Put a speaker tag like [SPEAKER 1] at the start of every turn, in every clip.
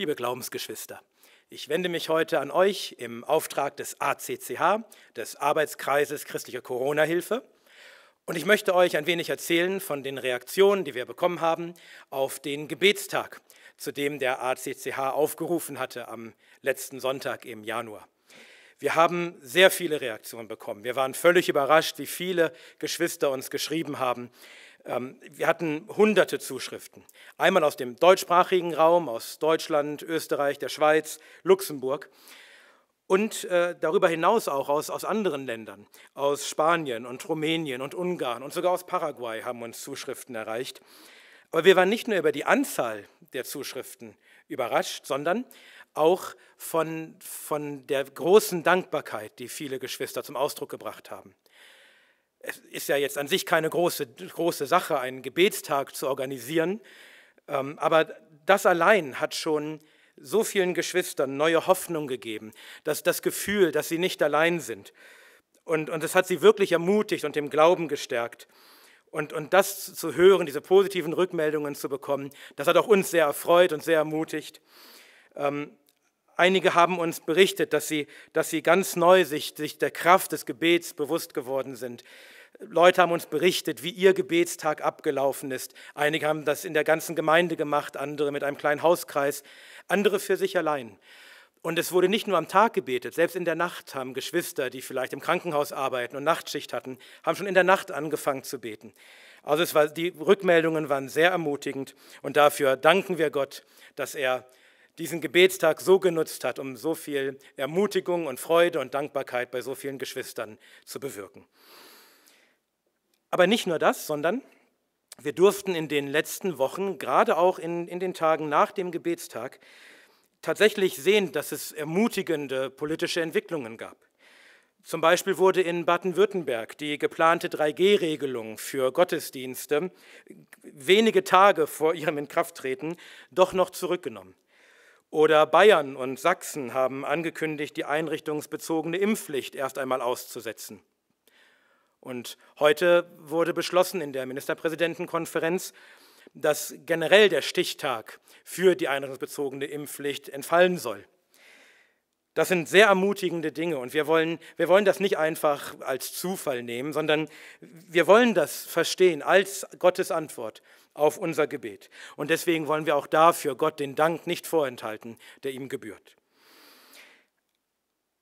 [SPEAKER 1] Liebe Glaubensgeschwister, ich wende mich heute an euch im Auftrag des ACCH, des Arbeitskreises Christliche Corona-Hilfe. Und ich möchte euch ein wenig erzählen von den Reaktionen, die wir bekommen haben auf den Gebetstag, zu dem der ACCH aufgerufen hatte am letzten Sonntag im Januar. Wir haben sehr viele Reaktionen bekommen. Wir waren völlig überrascht, wie viele Geschwister uns geschrieben haben. Ähm, wir hatten hunderte Zuschriften. Einmal aus dem deutschsprachigen Raum, aus Deutschland, Österreich, der Schweiz, Luxemburg und äh, darüber hinaus auch aus, aus anderen Ländern, aus Spanien und Rumänien und Ungarn und sogar aus Paraguay haben uns Zuschriften erreicht. Aber wir waren nicht nur über die Anzahl der Zuschriften überrascht, sondern auch von, von der großen Dankbarkeit, die viele Geschwister zum Ausdruck gebracht haben. Es ist ja jetzt an sich keine große, große Sache, einen Gebetstag zu organisieren, ähm, aber das allein hat schon so vielen Geschwistern neue Hoffnung gegeben, dass das Gefühl, dass sie nicht allein sind. Und, und hat sie wirklich ermutigt und im Glauben gestärkt. Und, und das zu hören, diese positiven Rückmeldungen zu bekommen, das hat auch uns sehr erfreut und sehr ermutigt. Ähm, einige haben uns berichtet, dass sie, dass sie ganz neu sich, sich der Kraft des Gebets bewusst geworden sind. Leute haben uns berichtet, wie ihr Gebetstag abgelaufen ist. Einige haben das in der ganzen Gemeinde gemacht, andere mit einem kleinen Hauskreis, andere für sich allein. Und es wurde nicht nur am Tag gebetet, selbst in der Nacht haben Geschwister, die vielleicht im Krankenhaus arbeiten und Nachtschicht hatten, haben schon in der Nacht angefangen zu beten. Also war, die Rückmeldungen waren sehr ermutigend und dafür danken wir Gott, dass er diesen Gebetstag so genutzt hat, um so viel Ermutigung und Freude und Dankbarkeit bei so vielen Geschwistern zu bewirken. Aber nicht nur das, sondern wir durften in den letzten Wochen, gerade auch in, in den Tagen nach dem Gebetstag, tatsächlich sehen, dass es ermutigende politische Entwicklungen gab. Zum Beispiel wurde in Baden-Württemberg die geplante 3G-Regelung für Gottesdienste wenige Tage vor ihrem Inkrafttreten doch noch zurückgenommen. Oder Bayern und Sachsen haben angekündigt, die einrichtungsbezogene Impfpflicht erst einmal auszusetzen. Und heute wurde beschlossen in der Ministerpräsidentenkonferenz, dass generell der Stichtag für die einrichtungsbezogene Impfpflicht entfallen soll. Das sind sehr ermutigende Dinge und wir wollen, wir wollen das nicht einfach als Zufall nehmen, sondern wir wollen das verstehen als Gottes Antwort auf unser Gebet. Und deswegen wollen wir auch dafür Gott den Dank nicht vorenthalten, der ihm gebührt.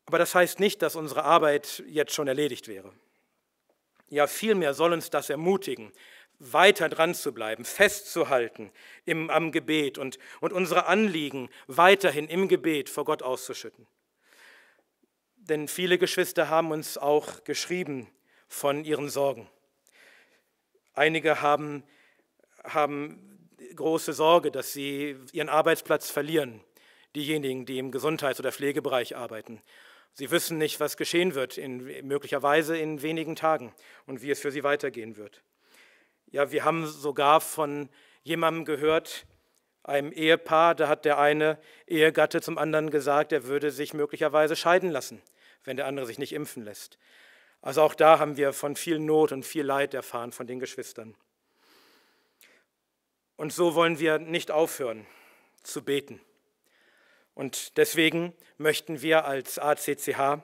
[SPEAKER 1] Aber das heißt nicht, dass unsere Arbeit jetzt schon erledigt wäre. Ja, vielmehr soll uns das ermutigen, weiter dran zu bleiben, festzuhalten im, am Gebet und, und unsere Anliegen weiterhin im Gebet vor Gott auszuschütten. Denn viele Geschwister haben uns auch geschrieben von ihren Sorgen. Einige haben, haben große Sorge, dass sie ihren Arbeitsplatz verlieren, diejenigen, die im Gesundheits- oder Pflegebereich arbeiten. Sie wissen nicht, was geschehen wird, in, möglicherweise in wenigen Tagen und wie es für sie weitergehen wird. Ja, wir haben sogar von jemandem gehört, einem Ehepaar, da hat der eine Ehegatte zum anderen gesagt, er würde sich möglicherweise scheiden lassen, wenn der andere sich nicht impfen lässt. Also auch da haben wir von viel Not und viel Leid erfahren von den Geschwistern. Und so wollen wir nicht aufhören zu beten. Und deswegen möchten wir als ACCH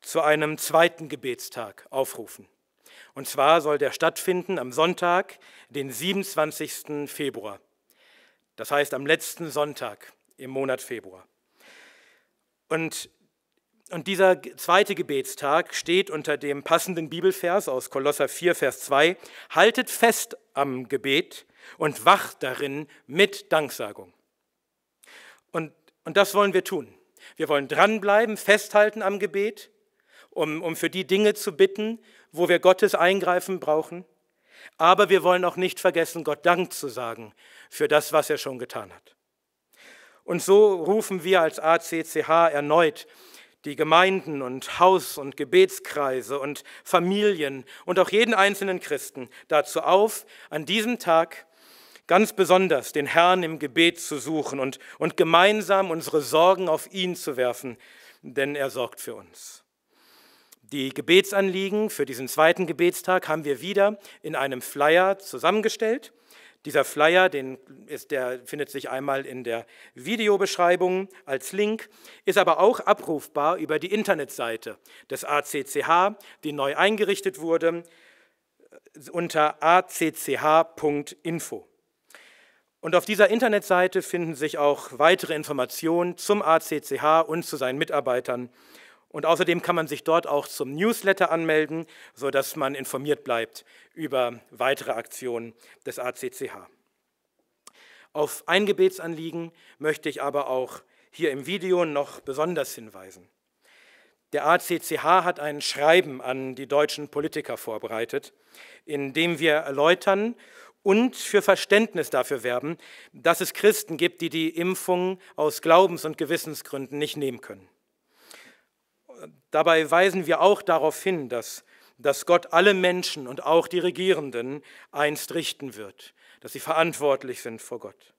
[SPEAKER 1] zu einem zweiten Gebetstag aufrufen. Und zwar soll der stattfinden am Sonntag, den 27. Februar. Das heißt am letzten Sonntag im Monat Februar. Und, und dieser zweite Gebetstag steht unter dem passenden Bibelvers aus Kolosser 4, Vers 2. Haltet fest am Gebet und wacht darin mit Danksagung. Und und das wollen wir tun. Wir wollen dranbleiben, festhalten am Gebet, um, um für die Dinge zu bitten, wo wir Gottes Eingreifen brauchen. Aber wir wollen auch nicht vergessen, Gott Dank zu sagen für das, was er schon getan hat. Und so rufen wir als ACCH erneut die Gemeinden und Haus- und Gebetskreise und Familien und auch jeden einzelnen Christen dazu auf, an diesem Tag ganz besonders den Herrn im Gebet zu suchen und, und gemeinsam unsere Sorgen auf ihn zu werfen, denn er sorgt für uns. Die Gebetsanliegen für diesen zweiten Gebetstag haben wir wieder in einem Flyer zusammengestellt. Dieser Flyer, den ist, der findet sich einmal in der Videobeschreibung als Link, ist aber auch abrufbar über die Internetseite des ACCH, die neu eingerichtet wurde, unter acch.info. Und auf dieser Internetseite finden sich auch weitere Informationen zum ACCH und zu seinen Mitarbeitern. Und außerdem kann man sich dort auch zum Newsletter anmelden, sodass man informiert bleibt über weitere Aktionen des ACCH. Auf ein Gebetsanliegen möchte ich aber auch hier im Video noch besonders hinweisen. Der ACCH hat ein Schreiben an die deutschen Politiker vorbereitet, in dem wir erläutern und für Verständnis dafür werben, dass es Christen gibt, die die Impfung aus Glaubens- und Gewissensgründen nicht nehmen können. Dabei weisen wir auch darauf hin, dass, dass Gott alle Menschen und auch die Regierenden einst richten wird, dass sie verantwortlich sind vor Gott.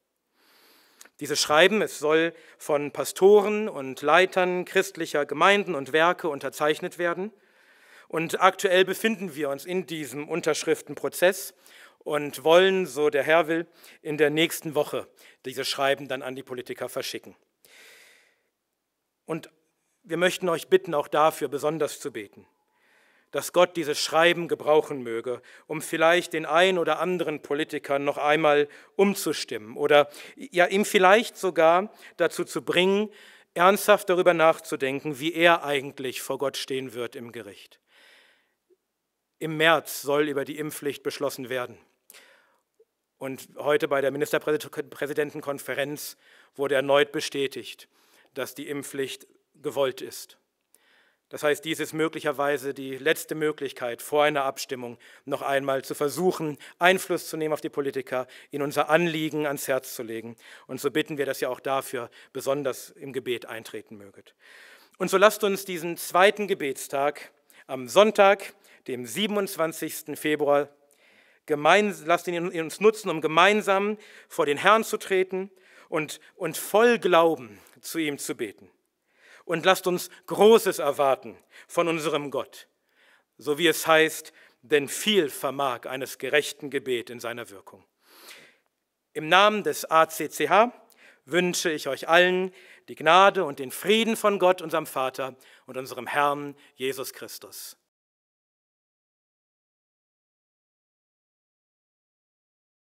[SPEAKER 1] Dieses Schreiben, es soll von Pastoren und Leitern christlicher Gemeinden und Werke unterzeichnet werden. Und aktuell befinden wir uns in diesem Unterschriftenprozess und wollen, so der Herr will, in der nächsten Woche dieses Schreiben dann an die Politiker verschicken. Und wir möchten euch bitten, auch dafür besonders zu beten, dass Gott dieses Schreiben gebrauchen möge, um vielleicht den ein oder anderen Politiker noch einmal umzustimmen oder ja ihm vielleicht sogar dazu zu bringen, ernsthaft darüber nachzudenken, wie er eigentlich vor Gott stehen wird im Gericht. Im März soll über die Impfpflicht beschlossen werden. Und heute bei der Ministerpräsidentenkonferenz wurde erneut bestätigt, dass die Impfpflicht gewollt ist. Das heißt, dies ist möglicherweise die letzte Möglichkeit, vor einer Abstimmung noch einmal zu versuchen, Einfluss zu nehmen auf die Politiker, ihnen unser Anliegen ans Herz zu legen. Und so bitten wir, dass ihr auch dafür besonders im Gebet eintreten möget. Und so lasst uns diesen zweiten Gebetstag am Sonntag, dem 27. Februar, lasst ihn uns nutzen, um gemeinsam vor den Herrn zu treten und, und voll Glauben zu ihm zu beten und lasst uns Großes erwarten von unserem Gott, so wie es heißt, denn viel vermag eines gerechten Gebet in seiner Wirkung. Im Namen des ACCH wünsche ich euch allen die Gnade und den Frieden von Gott, unserem Vater und unserem Herrn Jesus Christus.